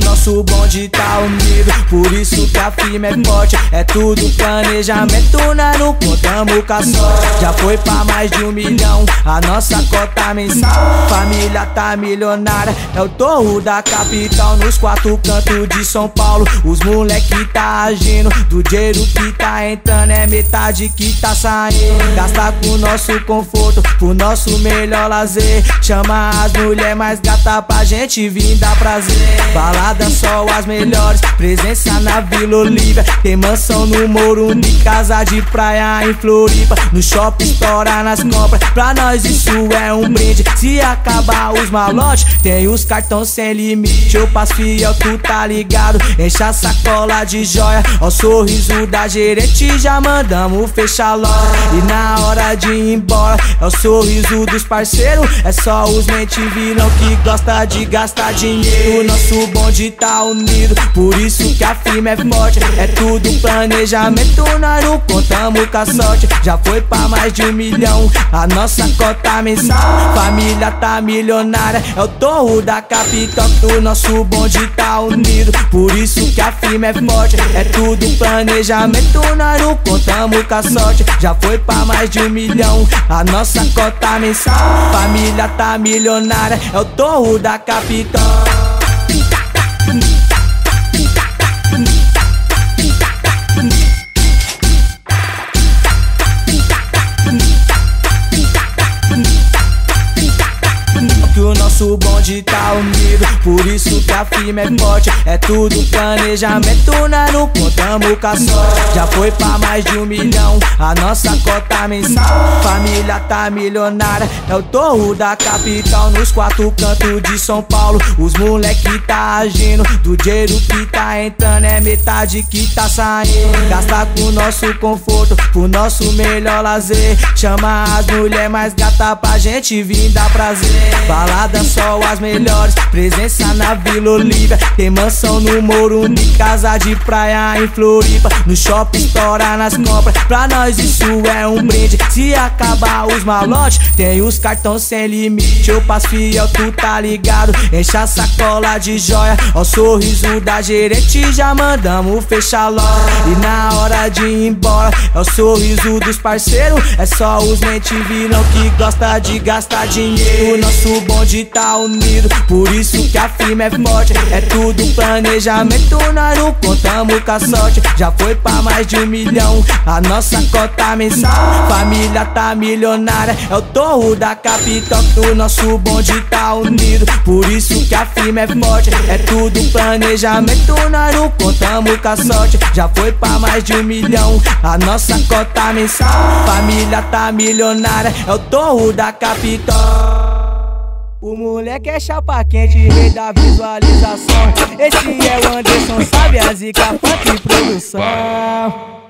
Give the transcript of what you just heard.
no nosso bonde tá unido. Por isso que a firma é forte. É tudo planejamento, nós não contamos com a sorte. Já foi pra mais de um milhão A nossa cota mensal. Família tá milionária. É o torro da capital Nos quatro cantos de São Paulo. Os moleque tá agindo. Do dinheiro que tá entrando É metade que tá saindo. Gasta com nosso conforto Pro nosso melhor lazer. Chama as mulher mais gata pra gente vir dar prazer. Balada só as melhores. Presença na Vila Olívia Tem mansão no Morumbi Casa de praia em Floripa. No shopping estoura nas compras. Pra nós isso é um brinde. Se acabar os malotes Tem os cartões sem limite. Eu passo fiel, tu tá ligado? Enche a sacola de joia. Ó o sorriso da gerente Já mandamos fechar loja. E na hora de ir embora É o sorriso dos parceiros. É só os mente vilão que gosta de gastar dinheiro. O nosso bonde tá unido. Por isso que a firma é forte. É tudo planejamento Nós não contamos com a sorte. Já foi pra mais de um milhão A nossa cota mensal. Família tá milionária É o torro da capital. O nosso bonde tá unido. Por isso que a firma é forte. É tudo planejamento Nós não contamos com a sorte. Já foi pra mais de um milhão A nossa cota mensal. Família tá milionária É o torro da capital o nosso bonde tá unido. Por isso que a firma é forte É tudo planejamento, nós não contamos com a sorte. Já foi pra mais de um milhão A nossa cota mensal. Família tá milionária É o torro da capital. Nos quatro cantos de São Paulo Os moleque tá agindo. Do dinheiro que tá entrando É metade que tá saindo. Gasta com nosso conforto Pro nosso melhor lazer. Chama as mulher mais gata pra gente vir dar prazer balada só as melhores. Presença na Vila Olívia Tem mansão no Morumbi Casa de praia em Floripa. No shopping estoura nas compras Pra nós isso é um brinde. Se acabar os malotes Tem os cartões sem limite. Eu passo fiel, tu tá ligado? Enche a sacola de joia. Ó o sorriso da gerente Já mandamos fechar loja E na hora de ir embora É o sorriso dos parceiros. É só os mente vilão que gosta de gastar dinheiro. O nosso bonde tá unido? Por isso que a firma é forte. É tudo planejamento, nós não contamos com a sorte. Já foi pra mais de um milhão A nossa cota mensal. Família tá milionária É o torro da capital. O nosso bonde tá unido. Por isso que a firma é forte. É tudo planejamento, nós não contamos com a sorte. Já foi pra mais de um milhão A nossa cota mensal. Família tá milionária É o torro da capital o moleque é chapa quente, rei da visualização. Esse é o Anderson, sabe a zica, funk produção.